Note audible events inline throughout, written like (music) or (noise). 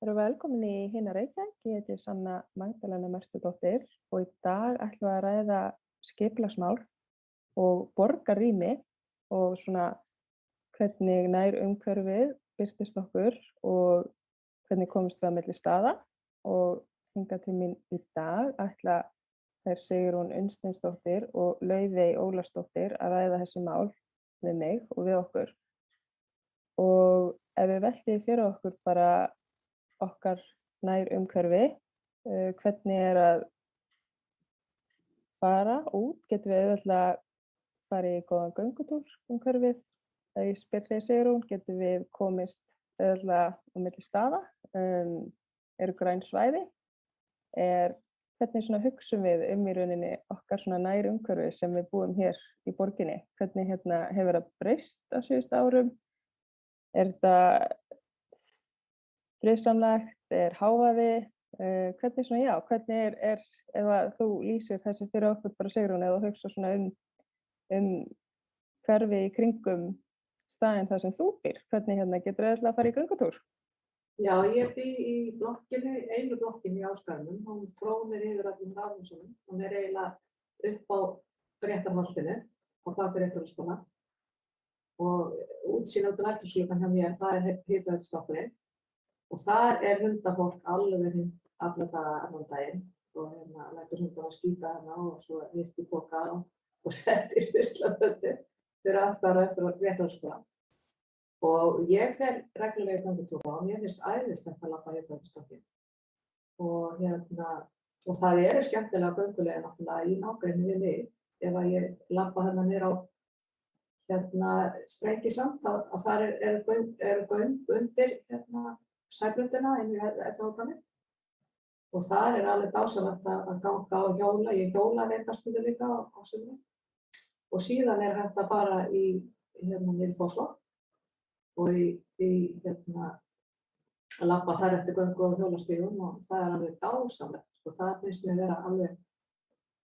Verður velkomin í Hina Reykjavík. Ég heiti Sanna Magdalena Merstudóttir og í dag ætlum við að ræða skiplagsmál og borgarrými og svona hvernig nær umhverfið byrtist okkur og hvernig komist við að melli staða og hinga til mín í dag ætla þær Sigrún Unsteinsdóttir og Laufey Ólarsdóttir að ræða þessi mál við mig og við okkur. Og ef við veltið fyrir okkur bara okkar nær umhverfi, uh, hvernig er að fara út, getum við auðvitað farið í góðan göngutúr umhverfið, þegar ég spyr þegar Sigrún, getum við komist auðvitað á milli staða, um, eru græn svæði, er hvernig svona hugsum við um í rauninni okkar svona nær umhverfi sem við búum hér í borginni, hvernig hérna hefur það breyst á síðust árum, er þetta friðsamlegt, er hávaði, uh, hvernig svona, já, hvernig er, er ef að þú lýsir þessi fyrir okkur bara Sigrún eða hugsa svona um, um hverfi í kringum staðin þar sem þú býr, hvernig hérna getur það alltaf að fara í gangutúr? Já, ég bý í blokkinni, einu blokkinni í Áskarnum, hún trónir yfir allum ráðhúsunum, hún er eiginlega upp á réttarholtinu, á baki réttarholtskóla og útsýn út um eldursklukan hjá mér, það er hitaðstokkurinn og þar er hundafólk alveg hund alla daga annan daginn. Og hérna lætur hundan að skýta hana og svo hýst í boka og, og (laughs) settir spyrslaföndi fyrir aftara eftir réttarholtskóla og ég fer reglulega í gangutúra og mér finnst æðislegt að lappa hitaðstokkin og hérna og það eru skemmtilega göngulega náttúrulega í nákvæmni við mig. Ef að ég lappa hérna nýra á hérna sprengisamt að, að það er, er göng undir hérna sæbröndina inn í efnahóðanir og það er alveg dásalegt að, að ganga og hjóla, ég hjóla reyndastuði líka á, á sumri og síðan er hægt að fara í hérna nýri fósla og í, í hérna að lappa þær eftir göngu og hjólastígum og það er alveg dásalegt og það finnst mér vera alveg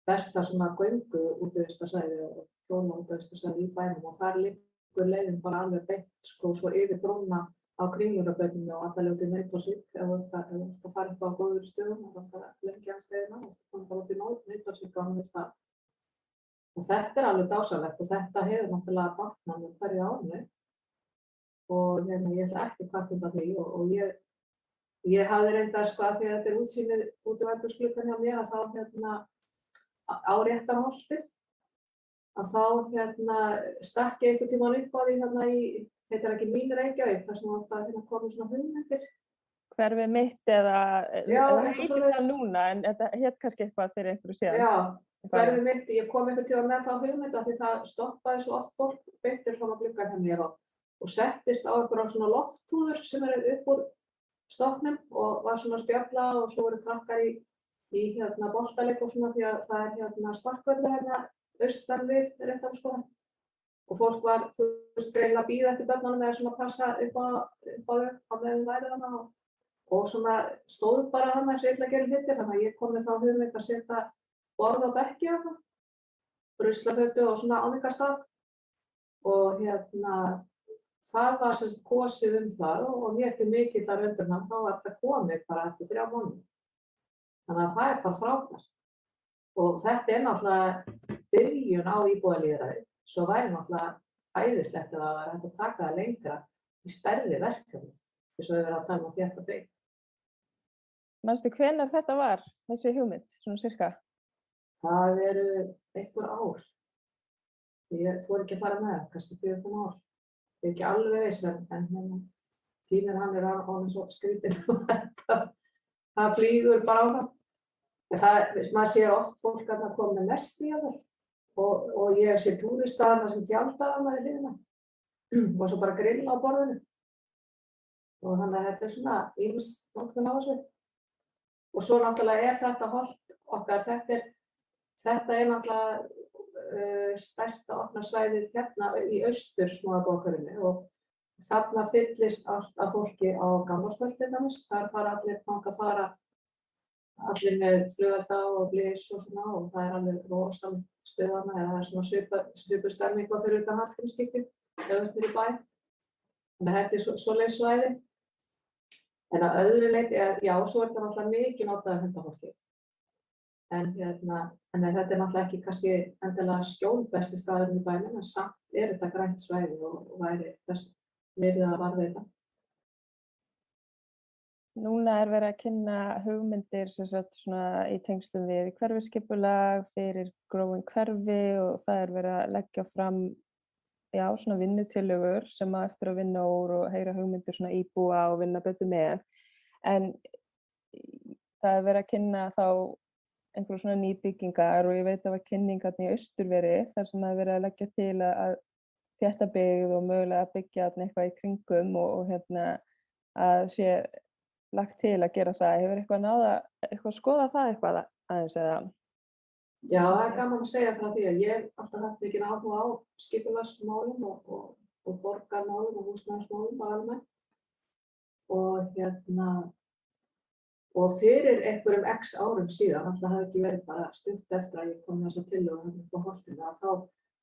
besta svona göngu út af Östasæði og hjóla út af Östasæði í bænum. Og þar líkur leiðin bara alveg beint sko svo yfir brúna á kringluraböndinu og allavega út í Nautalsvík ef þú ert að fara upp á góður stöðum og það er lengi að stegina og það er bara upp í Nautalsvík á hann stað. Og þetta er alveg dásalegt og þetta hefur náttúrulega batnað með hverju árni og hérna ég ætla ekki kvartum af því og, og ég, ég hafði reyndað sko að því að þetta er útsýnið út á eldursklukan hjá mér að þá hérna á réttarholtið að þá hérna stakki einhvern tíman upp á því hérna í þetta er ekki mín Reykjavík, þar sem alltaf hérna komið svona hugmyndir. Hverfi mitt eða, Já, það eitthvað heitir það núna en þetta hétt kannski eitthvað fyrir einhverju síðan. Já, hverfi mitt, ég kom einhvern tíma með þá hugmynd af því það stoppaði svo oft fólk beittir svona hjá mér og, og settist á einhverjum svona lofthúður sem eru upp úr stokknum og var svona að spjalla og svo voru krakkar í, í hérna boltaleik og svona því að það er hérna sparkvöldu hérna austan við réttarskólan og fólk var, þú veist, greinilega að býða eftir börnunum eða svona passa upp á, þau á meðan væri þarna og, og svona stóð bara þarna eins og illa að gera hlutir. Þannig að ég kom með þá hugmynd að setja borð á bekki þarna, bruslafötu og svona ámingastaf og hérna það var sagt kosið um það og, mér til mikill að röndurna þá var þetta komið bara eftir þrjá mánu þannig að það er bara frábært. Og þetta er náttúrulega byrjun á íbúðalíðræði svo væri náttúrulega æðislegt að það væri hægt að taka það lengra í stærri verkefni eins og við verðum að tala um þetta bygg. Manstu hvenar þetta var, þessi hugmynd, svona cirka? Það eru einhver ár. Ég fór ekki að fara með það, kannski fyrir fimm ár. Ég er ekki alveg viss en, tíminn hann er á hann svo skrítinn og (laughs) þetta, það flýgur bara á það. En það, maður sér oft fólk að það kom með mest í að og, og ég sé túristaðana sem tjáltaðana í liðina (clears throat) og svo bara grilla á borðinu. Og þannig að þetta er svona íms nokkun á þessu. Og svo náttúrulega er þetta holt okkar. Þetta er, þetta er náttúrulega uh, stærsta opna svæðið hérna í austur smáðabókarinni og þarna fyllist allt af fólki á gamlarskvöldinu þar fara allir þangað fara. Allir með flugelda og blís og svona og það er alveg rosal stöðana eða það er svona svipa, svipu stemmingu fyrir utan Hallgrímskirkju eða upp í bæ. Þannig að þetta er svo, svoleið svæði. En að öðru leiti, já, svo er þetta náttúrulega mikið notaður hundafólki. En, hérna, en þetta er náttúrulega ekki kannski endilega skjólbesti staðurinn í bænum, en samt er þetta grænt svæði og, og væri þess verið að varðveita. Núna er verið að kynna hugmyndir sagt svona í tengstum við hverfiskipulag fyrir gróin hverfi og það er verið að leggja fram já, svona vinnutilögur sem að eftir að vinna úr og heyra hugmyndir svona íbúa og vinna betur með. En það er verið að kynna þá einhverjum svona nýbyggingar og ég veit að það var kynningarni í Östurveri þar sem það er verið að leggja til að þétta byggð og mögulega að byggja eitthvað í kringum og, og hérna að sé lagt til að gera það. Hefur eitthvað náða, eitthvað skoða það eitthvað aðeins eða? Já, það er gaman að segja frá því að ég hef alltaf haft mikið áhuga á skipularsmálum og, og, og borgarmálum og húsnæðismálum bara alveg. Og hérna, og fyrir einhverjum x árum síðan, alltaf hafi ekki verið bara stutt eftir að ég kom með þessa tillögu hérna upp á holtinu, að þá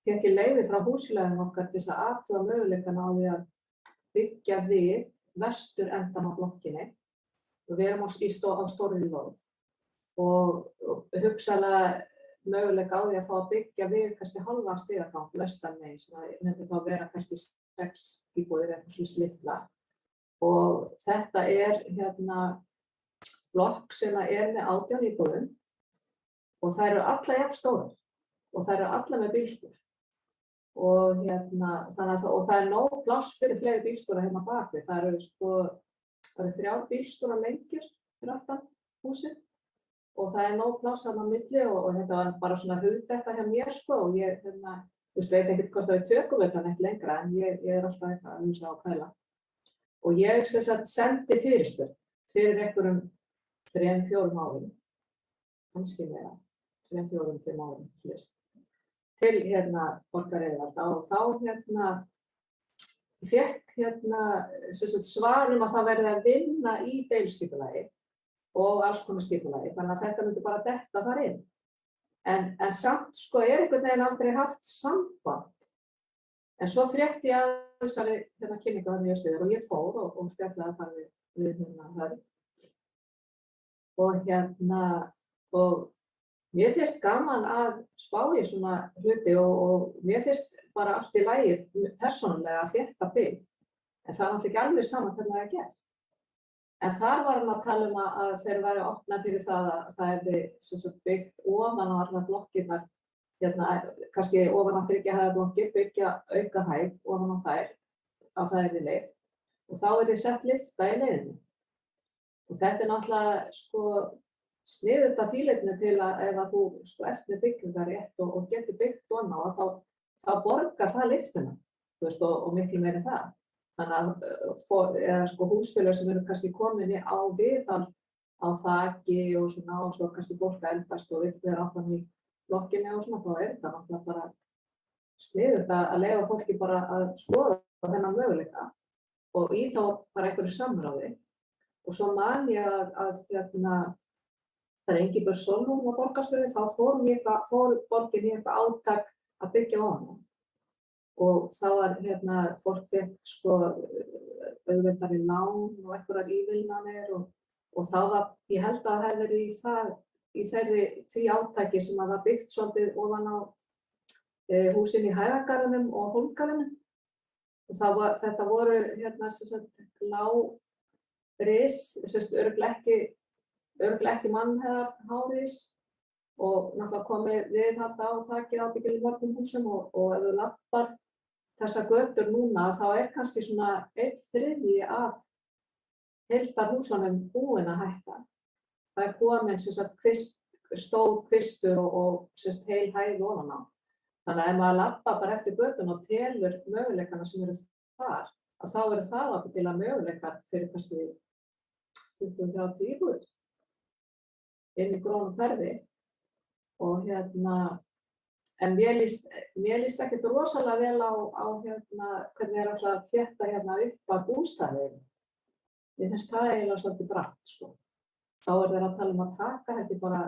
fekk ég leiði frá húslegum okkar til þess að aðtúa möguleikan á því að byggja við vestur endan á blokkinni og við erum stó, á stórið lóð og, hugsalega möguleika á því að fá að byggja við kannski halva stíðargang vestan meginn sem að myndi þá vera kannski sex íbúðir eitthvað svona slitla og þetta er hérna blokk sem er með átján íbúðum og það eru alla jafn stóðar og það eru alla með bílspúr og hérna þannig að það, og það er nóg pláss fyrir fleiri bílspúra hérna bakvið það eru sko það eru þrjár bílstúra lengjur fyrir aftan húsið. Og það er nóg pláss þarna á milli og, og þetta var bara svona hugdetta hjá mér sko og ég hérna, veist, veit ekkert hvort það er tökum þetta neitt lengra en ég, ég er alltaf eitthvað að hugsa á kvæla og ég sendi fyrirspurn fyrir einhverjum þrejum fjórum árum. Kannski meira. Þrejum fjórum fimm árum hlust, til hérna borgareiðvalda og þá hérna ég fekk hérna svarum að það verði að vinna í deilskipulagi og alls konar skipulagi, þannig að þetta myndi bara detta þar inn. En, en samt sko er einhvern veginn aldrei haft samband. En svo frétti ég að þessari hérna, kynninga þannig að stuður og ég fór og, og spjallaði þar við hérna þar. Og hérna, og mér finnst gaman að spá í svona hluti og, og mér finnst bara allt í lægi persónulega að þetta bygg. En það er náttúrulega ekki alveg saman hvernig það er gert. En þar var hann að tala um að þeir væri opna fyrir það að það hefði byggt ofan á allar blokkirnar, hérna, kannski ofan á þryggja blokkir, byggja auka hæg ofan á þær, á það er því leift. Og þá er þið sett lifta í leiðinu. Og þetta er náttúrulega sko, sniðut af þýleitinu til að ef að þú sko, ert með byggingar rétt og, og getur byggt ofan á, þá, þá borgar það liftuna veist, og, og miklu meira það. Þannig að uh, for, eða, sko, húsfélag sem eru kannski komin á viðal á þakki og svona og svo kannski fólk að eldast og vilt vera áfram í blokkinni og svona, þá er þetta náttúrulega bara sniðurt að, að lega fólki bara að skoða þennan möguleika og í þá bara einhverju samráði og svo man ég að, að hérna, það er engi börn solnum á borgarstöðu, þá fór, fór borgin í eitthvað áttak að byggja á hann og þá var hérna, fólk fekk sko auðvitaðri lán og einhverjar ívilnanir og, og þá var, ég held að það hefði verið í það, í þeirri því átæki sem að það byggt svolítið ofan á e, húsin í hæðagarðinum og hólgarðinum þetta voru hérna sem sagt láris, sérst örgleikki örgleikki mannheðar hárís og náttúrulega komið viðhalda á þakkið ábyggjum mörgum húsum og, og ef þú lappar þessa götur núna þá er kannski svona einn þriði af heildarhúsunum búin að hætta. Það er komin kvist, stór kvistur og, og sérst, heil hæð ofan á. Þannig að ef maður lappa bara eftir götun og telur möguleikana sem eru þar, að þá eru það að byrja möguleikar fyrir kannski 20-30 íbúður inn í grónum ferði og hérna En mér líst, líst ekkert rosalega vel á, á hérna, hvernig er alltaf þetta hérna upp að bústæðinu. Ég finnst það eiginlega svolítið brætt, sko. Þá er það að tala um að taka, þetta er bara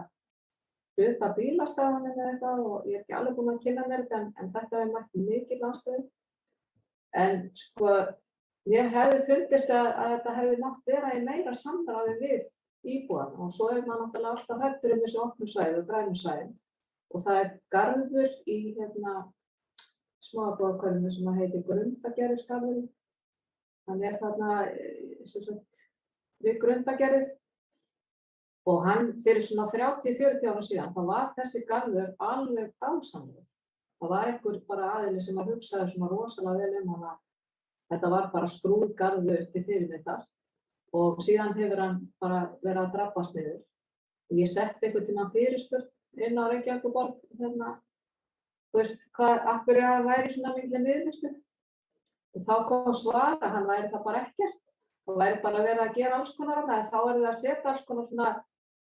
hluta bílastæðaninn eða eitthvað og ég er ekki alveg búin að kynna mér þetta en, en þetta er mætt mikið landstöðu. En sko, Mér hefði fundist að, að þetta hefði mátt vera í meira samræði við íbúan og svo er maður náttúrulega alltaf hættur um þessu opnum svæði og grænum svæði og það er garður í hérna smábóðakörnum sem að heiti Grundagerðisgarður. Hann er þarna eh, sagt við Grundagerðið og hann fyrir svona 30-40 ára síðan þá var þessi garður alveg dásamlega. Það var einhver bara aðili sem að hugsaði svona rosalega vel um hana. Þetta var bara skrúðgarður til fyrirmyndar og síðan hefur hann bara verið að drabbast niður. Og ég setti einhvern tíma fyrirspurt inn á Reykjavíkuborg hérna, þú veist, hvað, akkur er að væri svona miklu niðurlistu. Og þá kom svar að hann væri það bara ekkert. Það væri bara verið að gera alls konar á það, þá er það að setja alls konar svona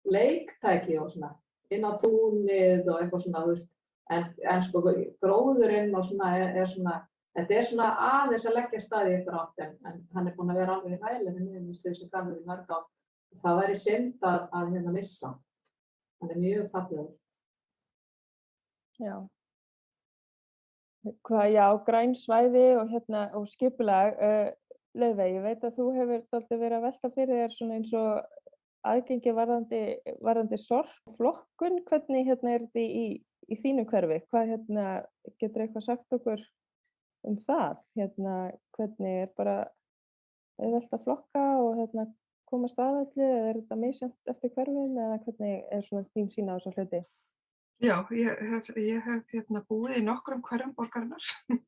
leiktæki og svona inn á túnið og eitthvað svona, þú veist, en, en sko gróðurinn og svona er, er svona Þetta er svona aðeins að leggja staði ykkur átt en, en hann er búin að vera alveg í hæðilegni niðurmýstu þessu gamður í mörg á. Það væri synd að, að hérna missa. Hann er mjög fallegur. Já. Hvað, já, græn svæði og, hérna, og skipulag. Uh, Leifveig, ég veit að þú hefur alltaf verið að velta fyrir þér svona eins og aðgengi varðandi, varðandi sorgflokkun. Hvernig hérna, er þetta í, í þínu hverfi? Hvað hérna, getur eitthvað sagt okkur um það, hérna, hvernig er bara auðvelt að flokka og hérna, koma staðalli eða er þetta misjönd eftir hverfum eða hvernig er svona þín sína á þessu hluti? Já, ég hef, ég hef hérna, búið í nokkrum hverjum borgarinnar, (laughs)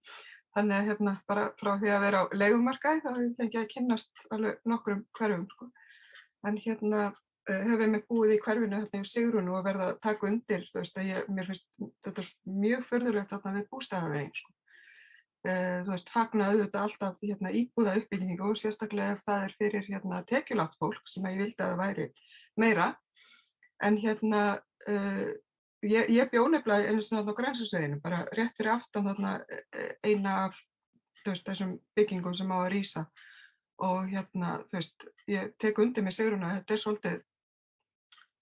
þannig að hérna, bara frá því að vera á legumarkaði þá hef ég fengið að kynnast alveg nokkrum hverjum. Sko. En hérna uh, hef ég mig búið í hverfinu hérna í Sigrun og verða að taka undir, veist ég, mér finnst þetta mjög förðurlegt að það við bústæðaveginn. Sko. Uh, þú veist, fagnaðu þetta alltaf hérna, íbúða uppbyggingu sérstaklega ef það er fyrir hérna, tekjulátt fólk sem ég vildi að það væri meira. En hérna, uh, ég, ég bjó nefnilega einu svona á grænsasveginu, bara rétt fyrir aftan þarna eina af veist, þessum byggingum sem á að rýsa. Og hérna, þú veist, ég tek undir mig sigruna þetta er svolítið,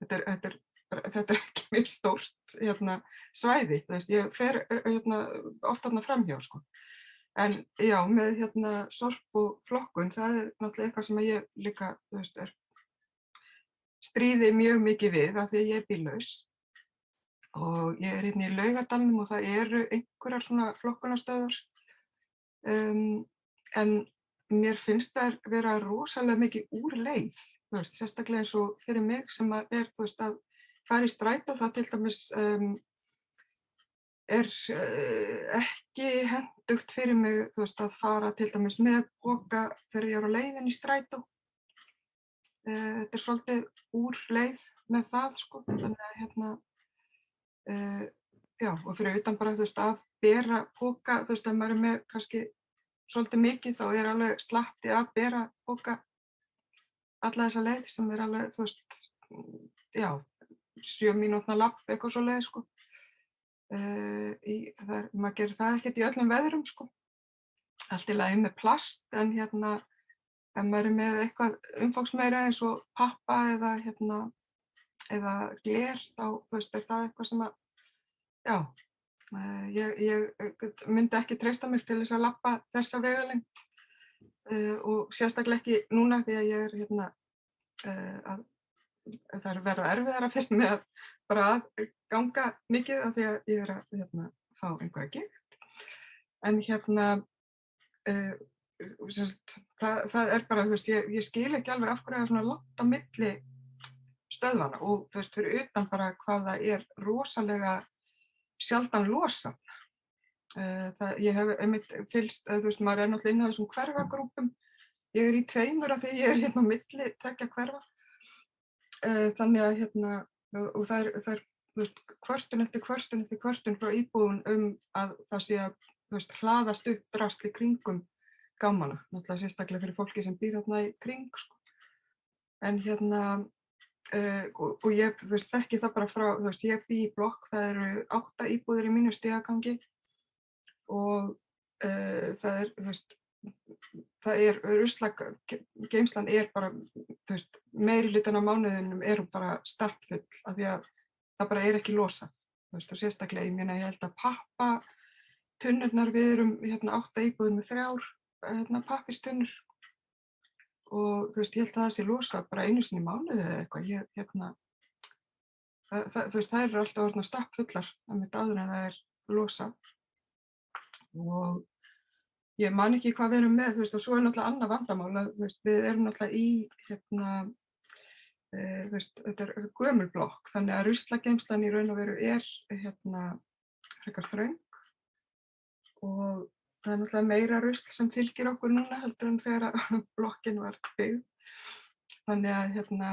þetta er, þetta er þetta er ekki mjög stórt hérna, svæði, veist, ég fer hérna, oft aðna framhjá, sko. En já, með hérna sorp og flokkun, það er náttúrulega eitthvað sem ég líka, þú veist, er stríði mjög mikið við af því ég er bílaus og ég er hérna í laugadalnum og það eru einhverjar svona flokkunastöðar um, en mér finnst það vera rosalega mikið úr leið, þú veist, sérstaklega eins og fyrir mig sem er, þú veist, að fara í stræt og það til dæmis um, er uh, ekki hendugt fyrir mig veist, að fara til dæmis með boka þegar ég er á leiðin í strætó. Uh, þetta er svolítið úr leið með það sko, þannig að hérna, uh, já og fyrir utan bara þú veist að bera boka, þú veist að maður er með kannski svolítið mikið þá er alveg slapti að bera boka alla þessa leið sem er alveg þú veist, já sjö mínútna lapp eitthvað svo leið sko. Uh, í, er, maður gerir það ekkert í öllum veðrum sko. Allt í lagi með plast en hérna ef maður er með eitthvað umfóksmeira eins og pappa eða hérna eða glér þá veist, er það eitthvað sem að já, uh, ég, ég myndi ekki treysta mig til þess að lappa þessa vegalengt uh, og sérstaklega ekki núna því að ég er hérna að það er verða erfiðara fyrir mig að bara að ganga mikið af því að ég er að hérna, fá einhverja gikt. En hérna, uh, semst, það, það er bara, þú veist, ég, ég skil ekki alveg af hverju það er svona langt á milli stöðvana og þú veist, fyrir utan bara hvað það er rosalega sjaldan losað. Uh, það, ég hef einmitt fylst, þú veist, maður er náttúrulega inn á þessum hverfagrúpum, ég er í tveimur af því ég er hérna á milli tekja hverfa Uh, þannig að hérna, og það er, það er veist, kvörtun eftir kvörtun eftir kvörtun frá íbúðun um að það sé að veist, hlaðast upp drastli kringum gámana, náttúrulega sérstaklega fyrir fólki sem býr hérna í kring, sko. En hérna, uh, og, og ég veist, þekki það bara frá, þú veist, ég bý í blokk, það eru átta íbúðir í mínu stegagangi og uh, það er, þú veist, það er, ruslag, geimslan er bara, þú veist, meiri hlutan á mánuðinum eru bara stappfull af því að það bara er ekki losað, þú veist, og sérstaklega, ég meina, ég held að pappa, tunnurnar við erum hérna átta íbúðum með þrjár hérna, pappistönnur og þú veist, ég held að það sé losað bara einu sinni mánuði eða eitthvað. Ég, hérna, það, það, þú veist, það eru alltaf orðna stappfullar að mitt áður en það er losað. Og ég man ekki hvað við erum með, þú veist, og svo er náttúrulega annað vandamál að, þú veist, við erum náttúrulega í, hérna, e, þú veist, þetta er gömulblokk, þannig að ruslageimslan í raun og veru er, hérna, frekar þröng og það er náttúrulega meira rusl sem fylgir okkur núna heldur en þegar (laughs) blokkin var byggð. Þannig að, hérna,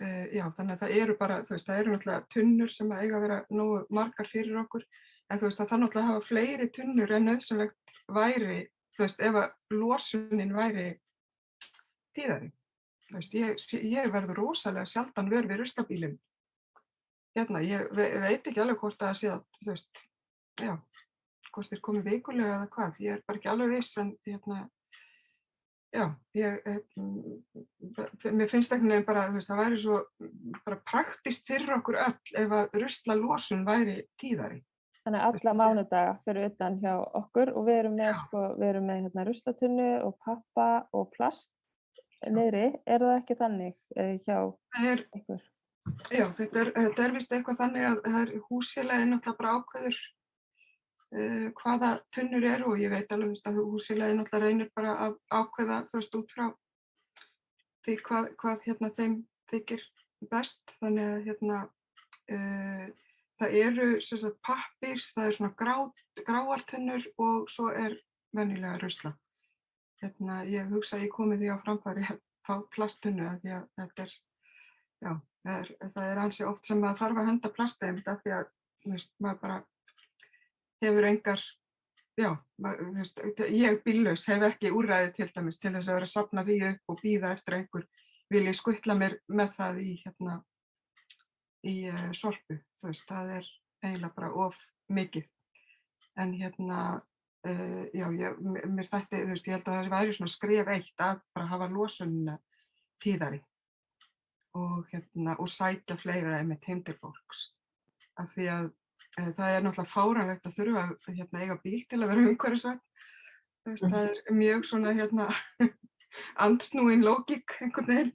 e, já, þannig að það eru bara, þú veist, það eru náttúrulega tunnur sem að eiga að vera nógu margar fyrir okkur En þú veist, það þarf náttúrulega að hafa fleiri tunnur en nöðsynlegt væri, þú veist, ef að losunin væri tíðari. Þú veist, ég, ég verður rosalega sjaldan verð við rustabílinn. Hérna, ég ve veit ekki alveg hvort að, þú veist, já, hvort þér komið vikulega eða hvað. Ég er bara ekki alveg viss, en hérna, já, ég, mér finnst einhvern veginn bara, þú veist, það væri svo bara praktist fyrir okkur öll ef að rusla losun væri tíðari. Þannig alla mánudaga fyrir utan hjá okkur og við erum með, sko, við erum með hérna, ruslatunnu og pappa og plast niðri. Er það ekki þannig hjá er, ykkur? Já, þetta er, þetta er vist eitthvað þannig að það er húsfélagið náttúrulega bara ákveður uh, hvaða tunnur eru og ég veit alveg að húsfélagið náttúrulega reynir bara að ákveða þú veist út frá því hvað, hvað hérna þeim þykir best. Þannig að hérna uh, Það eru sagt, pappir, það er svona grá, gráartunnur og svo er venjulega rusla. Hérna, ég hugsa að ég komi því á framfæri að fá plasttunnu að því að þetta er, já, það er, það er ansi oft sem maður þarf að henda plastið af því að veist, maður bara hefur engar, já, maður, veist, ég bílaus hef ekki úræði til dæmis til þess að vera að sapna því upp og býða eftir einhver vilja skuttla mér með það í hérna í uh, sorpu, þú veist, það er eiginlega bara of mikið. En hérna, uh, já, ég, mér þætti, þú veist, ég held að það væri svona skref eitt að bara hafa losunna tíðari og hérna, og sækja fleira einmitt heim til fólks. Af því að uh, það er náttúrulega fáranlegt að þurfa að hérna, eiga bíl til að vera umhverfisvægt. Þú veist, mm. það er mjög svona, hérna, (laughs) andsnúin lógík einhvern veginn.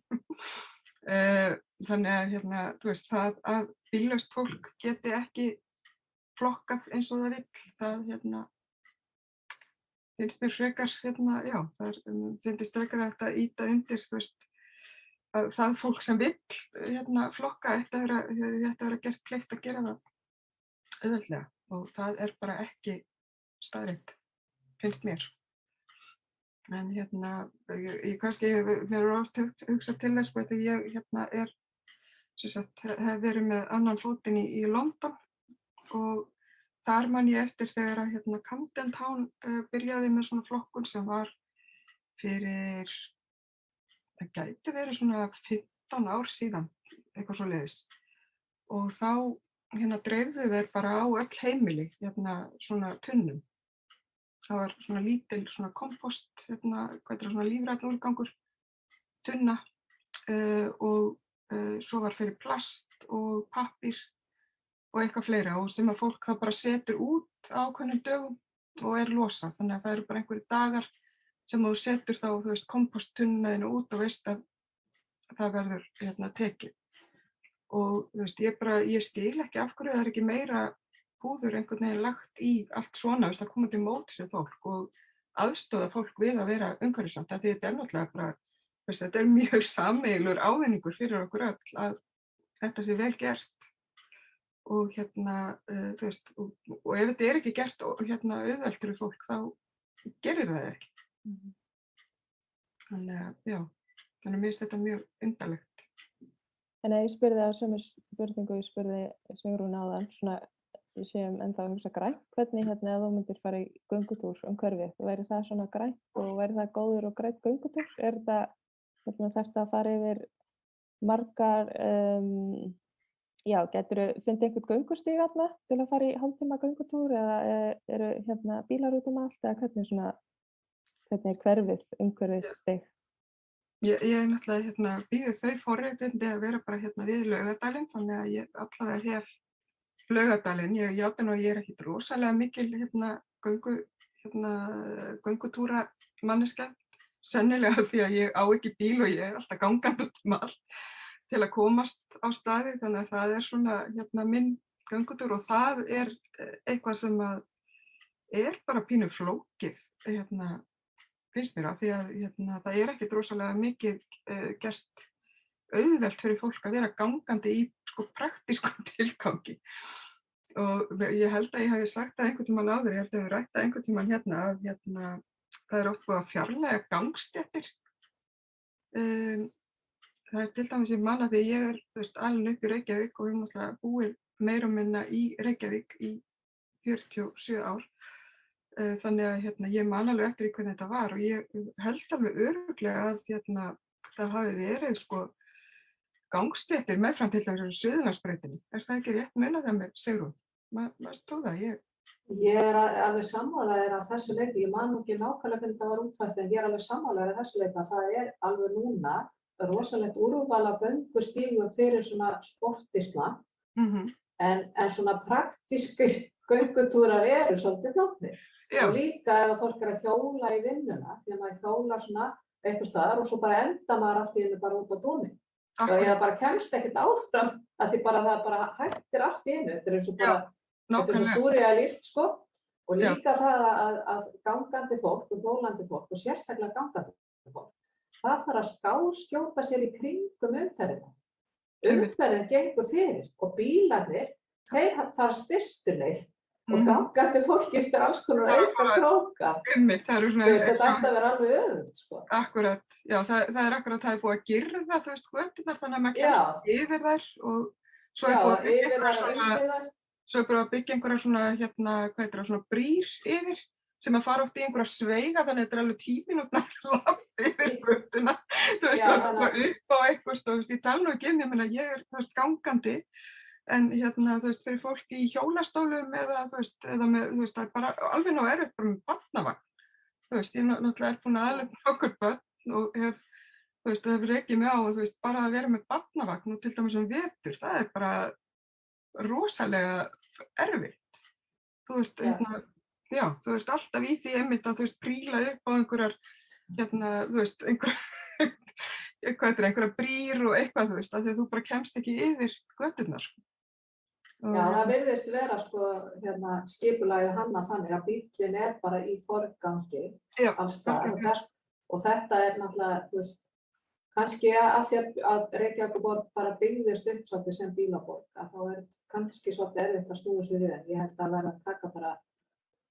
Uh, þannig að hérna, veist, það að bílaust fólk geti ekki flokkað eins og það vill, það hérna, finnst mér frekar, hérna, já, það finnst frekar að þetta íta undir, þú veist, að það fólk sem vill hérna, flokka, er að vera gert kleift að gera það auðvöldlega og það er bara ekki staðrind, finnst mér. En hérna, ég, ég kannski, mér er oft hugsað til þess að ég hérna er sagt, hef verið með annan fótinn í, í London og þar man ég eftir þegar að hérna, Camden Town uh, byrjaði með svona flokkun sem var fyrir, það gæti verið svona 15 ár síðan, eitthvað svo leiðis. Og þá hérna dreifðu þeir bara á öll heimili, hérna svona tunnum. Það var svona lítil svona kompost, hérna, hvað er það, svona lífræðn úrgangur, tunna uh, og uh, svo var fyrir plast og pappir og eitthvað fleira og sem að fólk þá bara setur út á ákveðnum dögum og er losa þannig að það eru bara einhverju dagar sem þú setur þá, þú veist, komposttunnaðinu út og veist að það verður hérna tekið. Og þú veist, ég bara, ég skil ekki af hverju það er ekki meira húður einhvern veginn lagt í allt svona, veist, að koma til móts við fólk og aðstóða fólk við að vera umhverfisamt, þetta er náttúrulega bara Þetta er mjög (laughs) sameilur ávinningur fyrir okkur öll að þetta sé vel gert og hérna, uh, þú veist, og, og ef þetta er ekki gert hérna auðveldur fólk þá gerir það ekki. Mm -hmm. Þannig að, já, þannig að mér finnst þetta mjög undalegt. En að ég spurði á sömur spurningu, ég spurði Sigrún áðan, svona, séum um þess að grænt, hvernig hérna að þú myndir fara í göngutúr um hverfið, væri það svona grænt og væri það góður og grænt göngutúr? Er það Þarna þarf það að fara yfir margar, um, já, getur þú fundið einhvern göngustíg aðna til að fara í hálftíma göngutúr eða eru hérna bílar út um allt eða hvernig, svona, hvernig er hverfið, umhverfið stig? Ég, ég er náttúrulega hérna, býðið þau forréttindi að vera bara hérna við laugadalinn þannig að ég allavega hef laugadalinn. Ég játa nú að ég er ekkert rosalega mikil hérna göngu hérna, göngutúra manneska, sennilega því að ég á ekki bíl og ég er alltaf gangandi út um allt til að komast á staði, þannig að það er svona hérna, minn göngutúr og það er eh, eitthvað sem er bara pínu flókið, hérna, finnst mér á, því að hérna, það er ekki drosalega mikið uh, gert auðvelt fyrir fólk að vera gangandi í sko praktískum (laughs) tilgangi. Og ég held að ég hafi sagt það einhvern tíman áður, ég held að ég hafi rætt það einhvern tíman hérna að hérna, það er oft búið að fjarlæga gangstéttir. Um, það er til dæmis ég manna því ég er veist alveg upp í Reykjavík og ég hef náttúrulega búið meira og minna í Reykjavík í 47 ár. Uh, þannig að hérna, ég man alveg eftir í hvernig þetta var og ég held alveg öruglega að hérna, það hafi verið sko gangstéttir meðfram til dæmis á Suðurlandsbreytinni. Er það ekki rétt munað það með Sigrún? Maður stóð það, ég... Ég er að- alveg sammálaðir að þessu leiti, ég man ekki nákvæmlega hvernig það var útfært, en ég er alveg sammálaðir að þessu leiti að það er alveg núna rosalegt úrval af göngustígum fyrir svona sportisma, Mm en, en svona praktíski (laughs) göngutúrar eru svolítið. Já, Og líka ef að fólk er að hjóla í vinnuna, því að maður hjóla svona eitthvað staðar og svo bara enda maður allt í hennu bara út á dóni. Og akkurat, ég bara kemst ekkert áfram að því bara það bara hættir allt í hennu. Þetta er eins og Já, bara Þetta er svo súrealist sko og Já. líka það að, að gangandi fólk og hjólandi fólk og sérstaklega gangandi fólk, það þarf að skáskjóta sér í kringum umferðina. Umferðin gengur fyrir og bílarnir, þeir fara styrstu leið og Mhm. gangandi fólk er alls konar bara- króka. Einmitt, það eru Þú svona... veist, þetta ætti að vera alveg öðvöld sko. Akkurat, já, það, það er akkurat, það er búið að girða, þú veist, göttunar, þannig að maður kemst yfir þær og svo er búið að byggja yfir einhverja svona, svo er búið að byggja einhverja svona, hérna, hvað heitir það, svona brýr yfir sem að fara oft í einhverja sveiga, þannig að þetta er alveg tíminútna lapp yfir göttuna, þú veist, það er svona upp á eitthvað, þú veist, ég tala nú ekki um, ég meina, ég er, þú veist, gangandi, en hérna, þú veist, fyrir fólki í hjólastólum eða, þú veist, eða með, þú veist, það er bara alveg ná erfitt bara með barnavagn, þú veist, ég ná- náttúrulega er búin að aðlega (laughs) okkur börn og hef, þú veist, það hefur ekki mig á, þú veist, bara að vera með barnavagn og til dæmis um vetur, það er bara rosalega erfitt. Þú veist, Já. hérna, já, þú veist, alltaf í því einmitt að þú veist, príla upp á einhverjar, hérna, þú veist, einhver, (laughs) hvað þetta er, einhverjar brýr og eitthvað, þú veist, af því að þú bara kemst ekki yfir götturnar. Já, það virðist vera sko hérna skipulagið hanna þannig að bílinn er bara í forgangi Já, alls staðar og, og þetta er náttúrulega, þú veist, kannski að því að, að Reykjavíkuborg bara byggðist upp svolítið sem bílaborg, að þá er kannski svolítið erfitt að snúa sér við en ég held að vera að taka bara,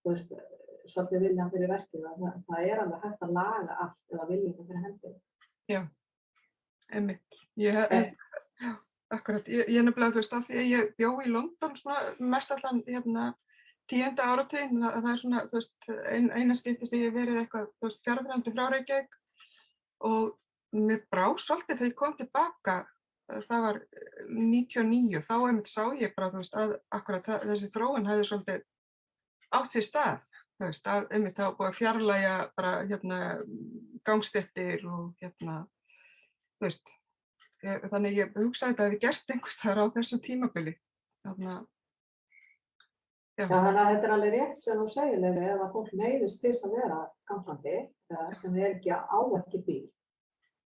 þú veist, svolítið viljan fyrir verkið, að það, það er alveg hægt að laga allt eða viljingu fyrir hendi. Einmitt. Ég hef, já, akkurat, ég, ég nefnilega, þú veist, af því að ég bjó í London svona mest allan, hérna, tíunda árategin, það, það er svona, þú veist, ein, eina skipti sem ég verið eitthvað, þú veist, fjárfærandi frá Reykjavík og mér brá svolítið þegar ég kom tilbaka, það var eh, 99, þá einmitt sá ég bara, þú veist, að akkurat það, þessi þróun hefði svolítið átt sér stað, þú veist, að einmitt þá búið að fjarlæga bara, hérna, gangstéttir og, hérna, þú veist, ég, þannig ég hugsaði þetta að við gerst einhvers þar á þessum tímabili. Þannig að, já, Já, þannig að þetta er alveg rétt sem þú segir, Leifi, ef að fólk neyðist til þess að vera gangandi, sem er ekki á ekki bíl,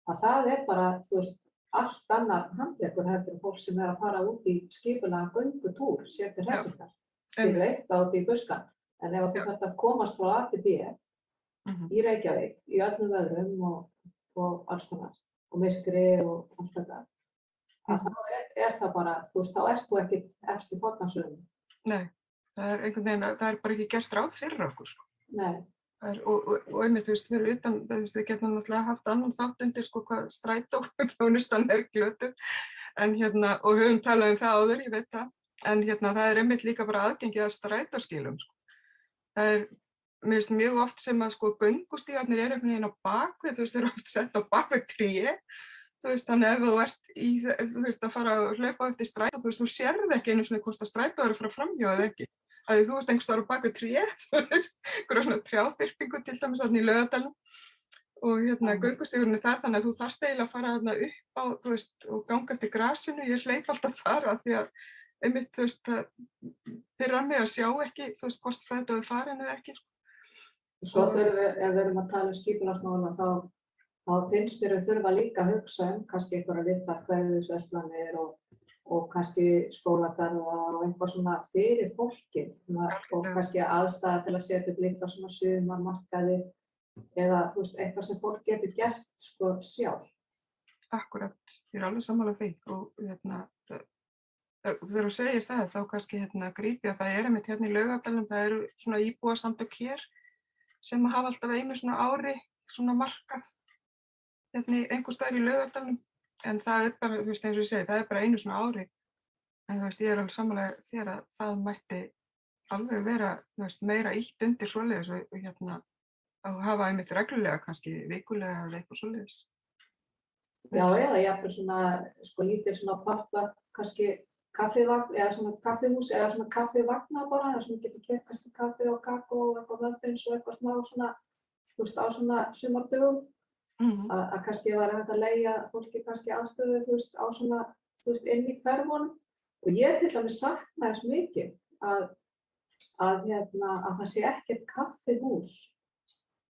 að það er bara, þú veist, allt annar handleikur heldur en fólk sem er að fara út í skipulega göngutúr, sér til Já, hressingar, skilur eitt át í buskan, en ef þú Já. þarft að komast frá A til B mhm, í Reykjavík, í öllum veðrum og, og alls konar, og myrkri og allt þetta, að Mhm. þá er, er það bara, þú veist, þá ert þú ekkit efst í fornansöðunum. nei, það er einhvern veginn að það er bara ekki gert ráð fyrir okkur, sko. Nei. Er, og, og, og einmitt, þú veist, fyrir utan, þú veist, við getum náttúrulega haft annan þátt undir, sko, hvað strætó (laughs) þjónustan er glötu, en hérna, og höfum talað um það áður, ég veit það, en hérna, það er einmitt líka bara aðgengið að strætóskilum, sko. Það er, mér finnst mjög oft sem að, sko, göngustígarnir eru einhvern veginn á bakvið, þú veist, eru oft sett á bakvið tríi, þú veist, þannig ef þú ert í, þú veist, að fara að hlaupa eftir strætó, þú veist, þú sérð ekki einu svona hvort að strætó eru að fara framhjá eða ekki. að þú ert einhvers staðar á baku tréð, (laughs) þú veist, einhverja svona trjáþyrpingu til dæmis þarna í lögadalum og hérna Já. göngustígurinn er þar þannig að þú þarft eiginlega að fara þarna upp á, þú veist, og ganga eftir grasinu, ég hleyp alltaf þar af því að einmitt, þú veist, það pyrrar mig að sjá ekki, þú veist, hvort strætó er farin eða ekki, sko. Svo þurfum við, ef við erum að tala um skipulagsmála, þá, þá finnst mér við þurfa líka að hugsa um kannski einhverja litlar hverfisvestlanir og, og kannski skólagarða og eitthvað svona fyrir fólkið. Svona, og kannski aðstæða til að setja upp litla svona sumarmarkaði eða þú veist, eitthvað sem fólk getur gert sko sjálf. Akkurat, ég er alveg sammála því og hérna, þegar þú segir það þá kannski hérna grípi að það er einmitt hérna í laugadalum, það eru svona íbúa samtök hér sem að hafa alltaf einu svona ári svona markað hérna einhver staðar í laugadalum en það er bara, þú veist eins og ég segi, það er bara einu svona ári. En þú veist, ég er alveg sammála þér að það mætti alveg vera, þú veist, meira ítt undir svoleiðis og hérna að hafa einmitt reglulega kannski vikulega eða eitthvað svoleiðis. Já, eða jafnvel svona, sko lítið svona pappa, kannski kaffivagn, eða svona kaffihús, eða svona kaffivagna bara, þar sem þú getur kert kannski kaffi og kakó og eitthvað völdins og eitthvað smá svona, þú veist, á svona sumardögum, Mhm. að, að kannski var hægt að leigja fólki kannski aðstöðu, þú veist, á svona, þú veist, inn í hverfónum. Og ég til dæmis sakna þess mikið að, að, hérna, að það sé ekkert kaffihús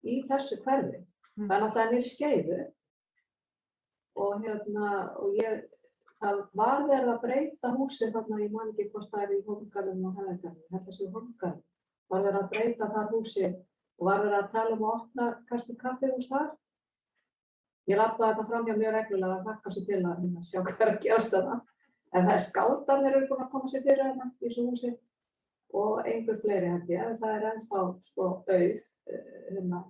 í þessu hverfi. Mm. Það er náttúrulega nýr skeifu og hérna, og ég, það var verið að breyta húsið þarna, ég man ekki hvort það er í Hóngarðum og Hæðargarðum, ég held að sé Hóngarðum, var verið að breyta þar húsið og var verið að tala um að opna kannski kaffihús þar. Ég lappaði þetta fram hjá mjög reglulega að þakka svo til að hérna, sjá hvað er að gerast þarna. En það er skátarnir eru búin að koma sér fyrir hérna í þessu húsi og einhver fleiri held ég, en það er ennþá sko auð eh, hérna,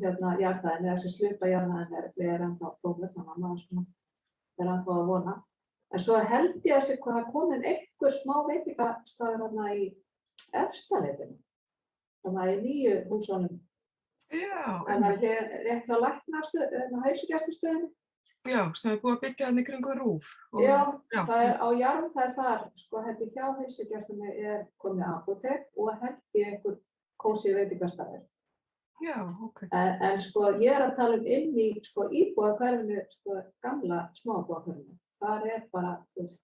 hérna jarðaðin, eða þessi sluta jarðaðin er, er ennþá tómur, þannig að maður svona er ennþá að vona. En svo held ég að sé hvað það komin einhver smá veitingastafur hérna í efstaleitinu. Þannig að í nýju húsunum, Já, en það er rétt á læknastu, hérna já, sem er búið að byggja hann í kringu rúf. og- Já, já. það er á jarðhæð þar, sko, held ég hjá heilsugjastunni er komið apotek og held ég einhver kósi veitingastafur. Já, ok. En, en sko ég er að tala um inn í sko íbúa hverfinu, sko gamla smábúa hverfinu. Það er bara, þú veist,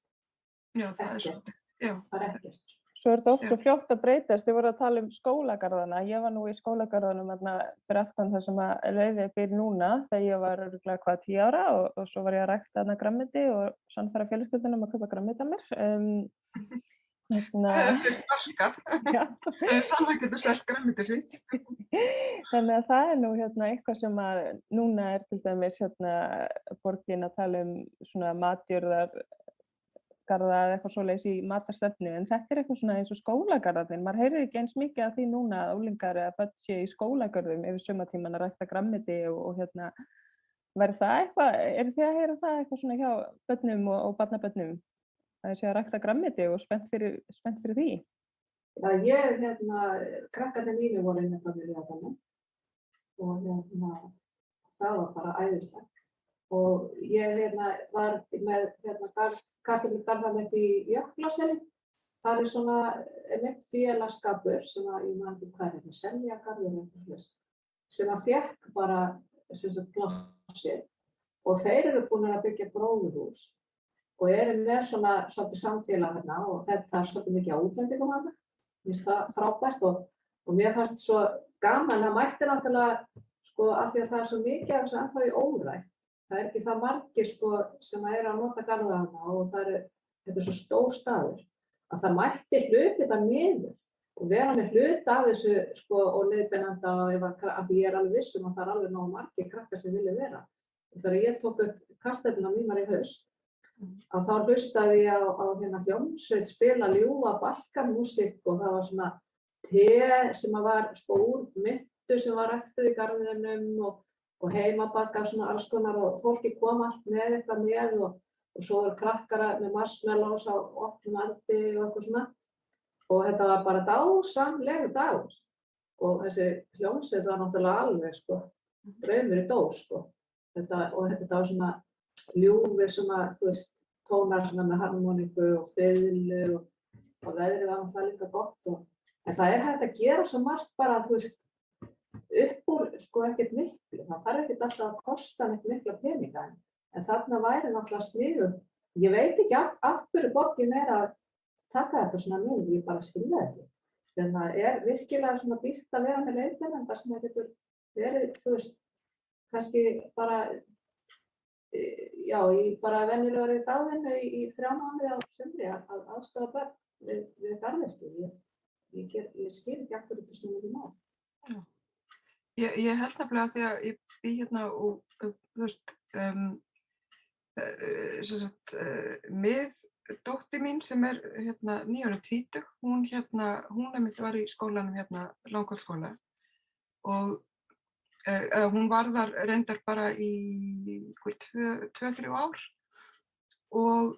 Já, það er Ekkert. svolítið. Já, það er ekkert. Svo er þetta oft svo fljótt að breytast. Þið voru að tala um skólagarðana. Ég var nú í skólagarðanum þarna fyrir aftan þar sem að leiðið býr núna þegar ég var örgulega hvað tíu ára og, og svo var ég að rækta þarna grammiti og sannfæra fjölskyldunum að kaupa grammiti að mér. Um, (laughs) hérna, (laughs) það er fyrir markað. já, Sannlega getur selt græmiti sitt. (laughs) þannig að það er nú hérna eitthvað sem að núna er til dæmis hérna borgin að tala um svona matjörðar garða eða eitthvað svoleiðis í matarstefnu. En þetta er eitthvað svona eins og skólagarðarnir. Maður heyrir ekki eins mikið af því núna að ólingar eða börn séu í skólagarðum yfir sumatíman að rækta grammiti og, og hérna verður það eitthvað, er þið að heyra það eitthvað svona hjá börnum og, og barnabörnum að þið séu að rækta grammiti og spennt fyrir, spennt fyrir því Já, ég, hérna, krakkarnir mínu voru þetta við þetta og hérna, það var bara æðislega. Og ég hérna, var með hérna, kartumli garðan upp í Jöklaseli. Það er svona neitt félagskapur sem að ég man ekki hvað er þetta, selja garður eitthvað þess, sem að fekk bara sem sagt plássið og þeir eru búin að byggja gróðurhús og eru með svona svolítið samfélag hérna og þetta er svolítið mikið á útlendingum að Mér finnst það frábært og, og mér fannst svo gaman að mætti náttúrulega sko af því að það er svo mikið af þessu ennþá í óræð. Það er ekki það margir sko sem að eru að nota garðana og það er, þetta er svo stór staður að það mætti hluti þetta niður og vera með hlut af þessu sko og leiðbennanda að því ég er alveg vissum að það er alveg nóg margir krakkar sem vilja vera. Þegar ég tók upp kartöfluna mínar í haust að þá hlustaði ég á, á hérna hljómsveit spila ljúa balkanmúsík og það var svona te sem að var sko úr myndu sem var ræktuð í garðinum og, og heimabakka svona alls konar og fólki kom allt með eitthvað með og, og svo var krakkara með marshmallows á opnum aldi og eitthvað svona. Og þetta var bara dásamlegu dagur. Og þessi hljómsveit var náttúrulega alveg sko draumur í dós sko. Þetta, og þetta var svona ljúfir sem að, þú veist, tónar svona með harmoníku og fiðlu og, og veðrið var náttúrulega líka gott og, en það er hægt að gera svo margt bara, þú veist, upp úr sko ekkert miklu, það þarf ekkert alltaf að kosta neitt mikla peninga en, en þarna væri náttúrulega sniðum ég veit ekki af, af hverju bókin er að taka þetta svona nú, ég bara skilja þetta Þannig að er virkilega svona dýrt að vera með leiðbeinanda sem það getur verið, þú veist, kannski bara, já, í bara venjulegri dagvinnu í, í þrjá mánuði á sumri að að aðstofa börn við, við garðverki. Ég, ég, ég skil ekki akkur þetta svona mikið mál. Ég, ég held nefnilega að því að ég bý hérna og, þú veist, um, sagt, uh, með dótti mín sem er hérna nýjónu tvítug, hún hérna, hún er mitt var í skólanum hérna, langkválskóla og eða hún var þar reyndar bara í hver, tvö, tvö, þrjú ár. Og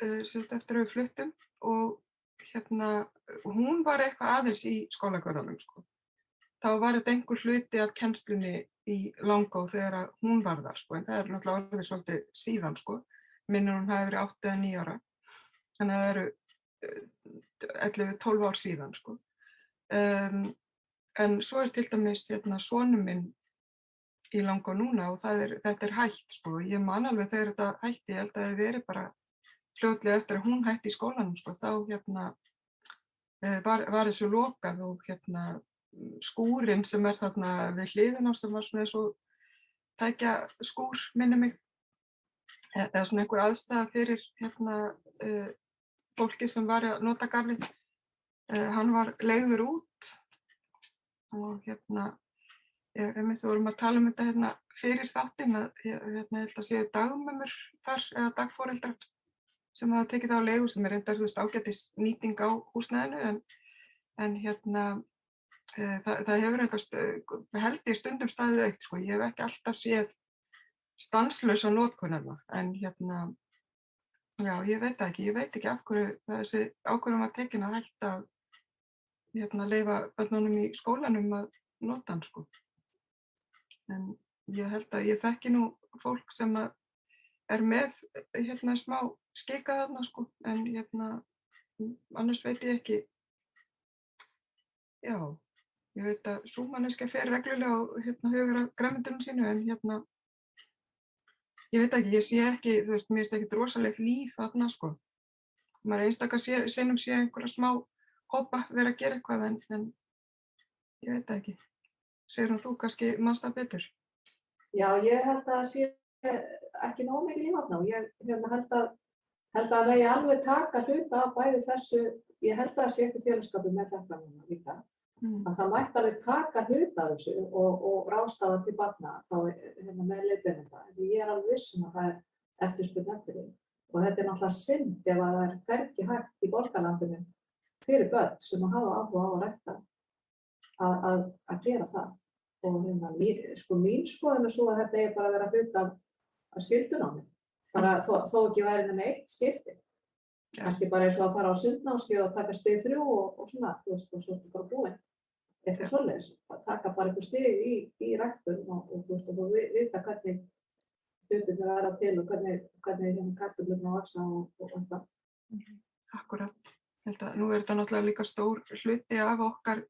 sem sagt eftir að við fluttum og hérna, hún var eitthvað aðeins í skólagörðunum sko. Þá var þetta einhver hluti af kennslunni í Langó þegar að hún var þar sko, en það er náttúrulega orðið svolítið síðan sko, minnur hún hafi verið 8 eða 9 ára, þannig að það eru eh, 11-12 ár síðan sko. Um, en svo er til dæmis hérna sonum minn í Langó núna og er, þetta er hægt sko, ég man alveg þegar þetta hætti, ég held að það hefði verið bara fljótlega eftir að hún hætti í skólanum sko, þá hérna eh, var, var þessu lokað og hérna skúrin sem er þarna við hliðina sem var svona eins og tækja skúr minni mig E- eða svona einhver aðstæða fyrir hérna uh, fólki sem var að nota garðin uh, hann var leiður út og hérna ég, ég myndi vorum að tala um þetta hérna fyrir þáttinn að hérna, held að séu dagmömmur þar eða dagforeldrar sem hafa tekið á leigu sem er reyndar þú veist ágætis nýting á húsnæðinu en, en hérna Eh, Það, það hefur eitthvað held ég stundum staðið aukt sko, ég hef ekki alltaf séð stanslösa notkunarna en hérna, já ég veit það ekki, ég veit ekki af hverju þessi ákvörðum að hætta að hérna leifa börnunum í skólanum að nota hann sko. En ég held að ég þekki nú fólk sem er með hérna smá skika þarna sko, en hérna annars veit ég ekki, já ég veit að sú manneska fer reglulega og hérna hugur að græmyndunum sínu en hérna ég veit ekki, ég sé ekki, þú veist, mér finnst ekki rosalegt líf þarna sko. Maður einstakar sé, sinnum sé einhverja smá hópa vera að gera eitthvað en, en ég veit ekki segir hún þú kannski mannst það betur Já, ég held að það sé ekki nóg mikið þarna og ég hérna, held að held að megi alveg taka hluta af bæði þessu, ég held að það sé ekki félagskapu með þetta núna líka mm. að það mætti alveg taka hluta þessu og, og ráðstafa til barna þá hérna, með leiðbeinenda. En ég er alveg vissum að það er eftirspurn eftir því. Og þetta er náttúrulega synd ef að það er hvergi hægt í borgarlandinu fyrir börn sem að hafa áhuga á að rækta að, að, gera það. Og hérna, mín, sko, mín skoðun er svo að þetta er bara að vera hlut af, af skildunámi. Bara þó, þó ekki væri nema eitt skipti. Já. Kannski bara eins og að fara á sundnámski og taka stig þrjú og, og svona, þú veist, og svo ertu bara búinn eitthvað svoleiðis, taka bara einhver stig í, í ræktun og, og þú veist, og þú vi- vita hvernig hlutirnir verða til og hvernig, hvernig hérna kartöflurna vaksa og, og eitthvað. Akkurat, held að nú er þetta náttúrulega líka stór hluti af okkar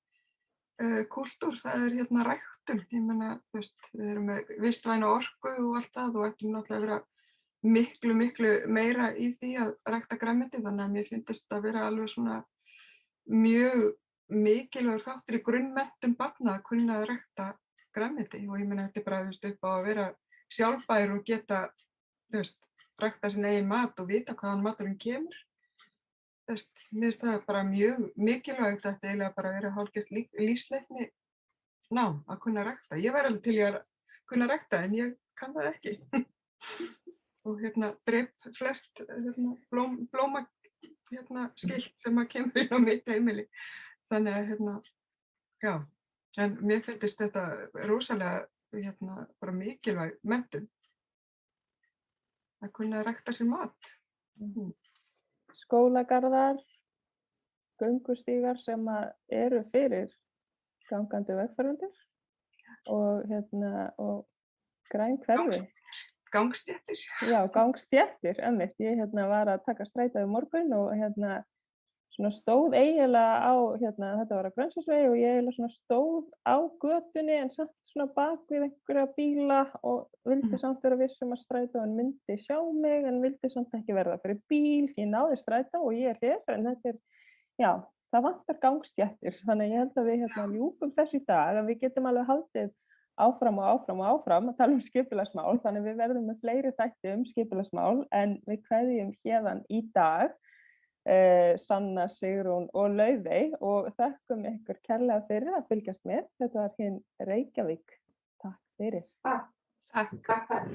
uh, kúltúr, það er hérna ræktun, ég menna, þú veist, við erum með vistvæna orku og allt það og ættum náttúrulega að vera miklu, miklu meira í því að rækta græmiti, þannig að mér finnst að vera alveg svona mjög mikilvægur þáttur í grunnmentum barna að kunna að rækta græmiti og ég menna þetta er bara, þú veist, upp á að vera sjálfbær og geta, þú veist, rækta sin eigin mat og vita hvaðan maturinn kemur veist, mér finnst það bara mjög mikilvægt að þetta eiginlega bara vera hálfgjört lí, lífsleikni nám að kunna rækta. Ég væri alveg til ég að kunna rækta en ég kann það ekki. (laughs) og hérna dreip flest hérna, blóm, blóma hérna, skilt sem að kemur inn á mitt heimili. Þannig að hérna, já, en mér finnst þetta rosalega hérna, bara mikilvæg mentum að kunna rækta sér mat. Mhm. Skólagarðar, göngustígar sem eru fyrir gangandi vegfærandir og, hérna, og græn hverfi. Gangstéttir. Já, gangstjættir, emmitt. Ég hérna, var að taka strætaði morgun og hérna, svona stóð eiginlega á, hérna, þetta var að Grönsinsvegi og ég eiginlega svona stóð á götunni en samt svona bak við einhverja bíla og vildi Mhm. samt vera viss um að strætóin myndi sjá mig en vildi samt ekki verða fyrir bíl. Ég náði strætó og ég er hér en þetta er, já, það vantar gangstjættir, þannig ég held að við hérna ljúkum þessu í dag, að við getum alveg haldið áfram og áfram og áfram að tala um skipilagsmál, þannig við verðum með fleiri þætti um skipilagsmál en við kveðjum hérðan í dag eh, Sanna, Sigrún og Laufey og þakkum ykkur kærlega fyrir að fylgjast með. Þetta var hinn Reykjavík. Takk fyrir. Takk. takk, takk.